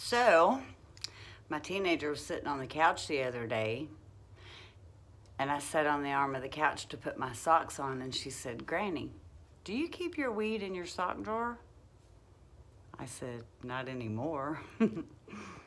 So, my teenager was sitting on the couch the other day, and I sat on the arm of the couch to put my socks on, and she said, Granny, do you keep your weed in your sock drawer? I said, not anymore.